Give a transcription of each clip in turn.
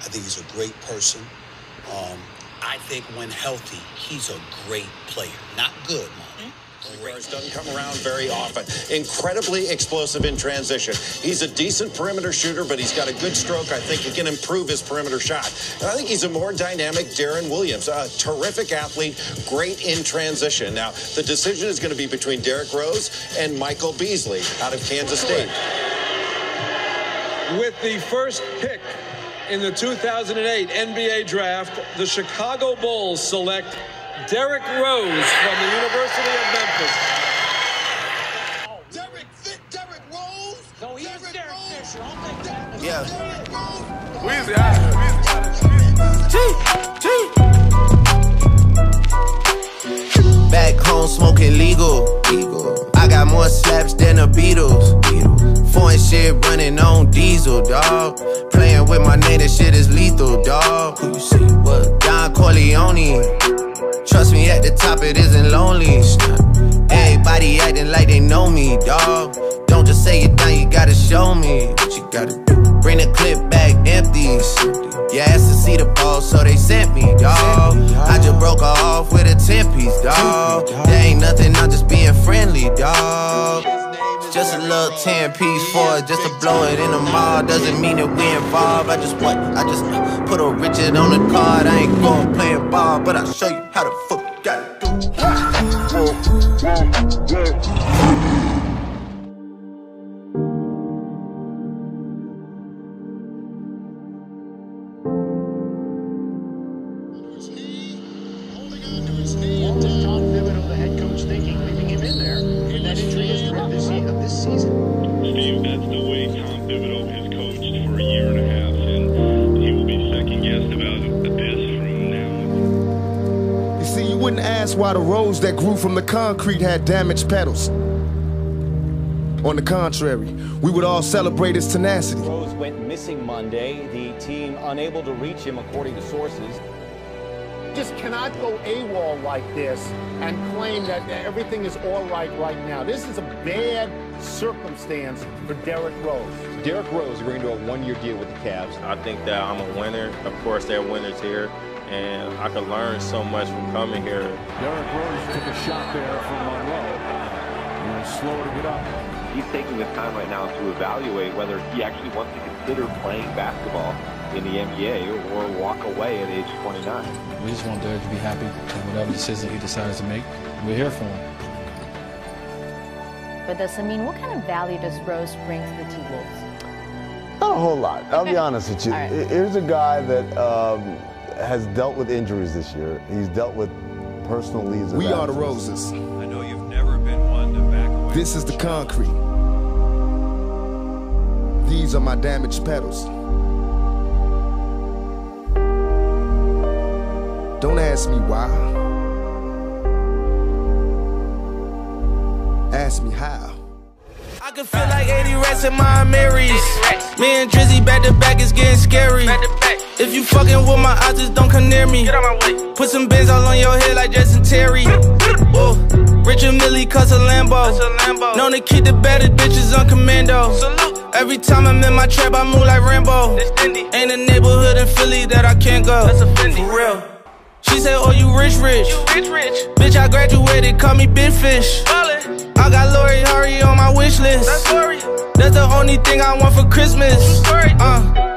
I think he's a great person. Um, I think when healthy, he's a great player. Not good, Mom. Great. Doesn't come around very often. Incredibly explosive in transition. He's a decent perimeter shooter, but he's got a good stroke. I think he can improve his perimeter shot. And I think he's a more dynamic Deron Williams, a terrific athlete, great in transition. Now, the decision is going to be between Derrick Rose and Michael Beasley out of Kansas State. With the first pick in the 2008 NBA draft, the Chicago Bulls select Derrick Rose from the University of Memphis. Derrick Derrick Rose. No, he's Derrick Derek Rose. Fisher. I'll take that. Yeah. Derrick Rose. Ah, ah, weezy, Back home smoking legal. legal. I got more slaps than the Beatles. Beatles. Foreign shit running on diesel, dog. Playing with that shit is lethal, dog. Who you see? What? Don Corleone. Trust me, at the top it isn't lonely. Everybody acting like they know me, dog. Don't just say it down, you gotta show me what you gotta do. Bring the clip back empty. You asked to see the ball, so they sent me, dog. I just broke her off with a 10 piece, dog. There ain't nothing, I'm just being friendly, dog. Just a little 10 piece for it, just to blow it in the mall. Doesn't mean that we involved. I just what? I just put a Richard on the card. I ain't going playing ball, but I'll show you how the fuck gotta do. To his knee. This, se- of this season? Steve, that's the way Tom Thibodeau has coached for a year and a half, and he will be second guessed about this from now on. You see, you wouldn't ask why the rose that grew from the concrete had damaged petals. On the contrary, we would all celebrate his tenacity. Rose went missing Monday. The team unable to reach him, according to sources. Just cannot go AWOL like this and claim that everything is all right right now. This is a bad circumstance for Derrick Rose. Derrick Rose agreeing to a one-year deal with the Cavs. I think that I'm a winner. Of course, there are winners here, and I could learn so much from coming here. Derrick Rose took a shot there from Monroe. And slow to get up. He's taking his time right now to evaluate whether he actually wants to consider playing basketball in the NBA or walk away at age 29. We just want Derek to be happy with whatever decision he decides to make. We're here for him. But does I mean, what kind of value does Rose bring to the T-Wolves? Not a whole lot. I'll be honest with you. All right. Here's a guy that um, has dealt with injuries this year. He's dealt with personal leaves. We are the roses. I know you've never been one to back away. This is the concrete. These are my damaged petals. Don't ask me why. Ask me how. I can feel like 80 rats in my Marys. Me and Drizzy back to back is getting scary. If you fucking with my eyes, just don't come near me. Put some bins all on your head like Jason Terry. Whoa. Richard Mille cuss a Lambo. Known to keep the baddest bitches on commando. Every time I'm in my trap, I move like Rambo. Ain't a neighborhood in Philly that I can't go. For real. She said, Oh, you rich, rich. rich rich Bitch, I graduated, call me Big Fish. I got Lori Harvey on my wish list. That's Lori. That's the only thing I want for Christmas. Uh.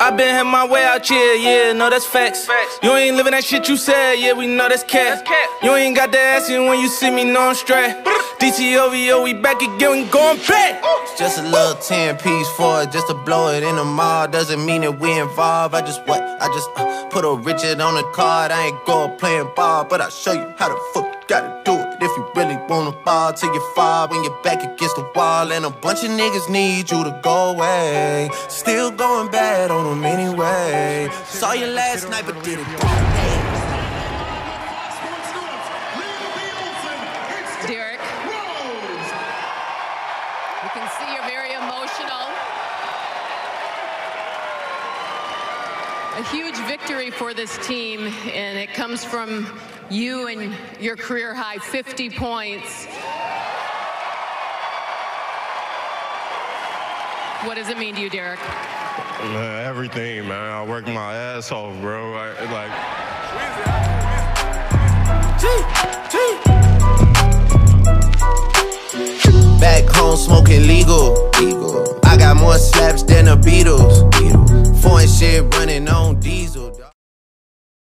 I been had my way out here, yeah, no, that's facts. facts. You ain't living that shit you said, yeah, we know that's cat. You ain't got the ass in when you see me, no, I'm straight. DTOVO, we back again, we going back. It's just a little 10 piece for it, just to blow it in the mall. Doesn't mean that we involved. I just what? I just uh, put a Richard on the card. I ain't go playing ball, but I'll show you how the fuck you gotta do it. If you really wanna fall till you fall when you're back against the wall. And a bunch of niggas need you to go away. Still going bad on them anyway. Saw you last night, but did it wrong. Derek. We can see you're very emotional. A huge victory for this team, and it comes from you and your career high 50 points. What does it mean to you, Derek? Man, everything, man. I work my ass off, bro. I, like. Back home smoking legal. I got more slaps than the Beatles. Foreign shit running on diesel.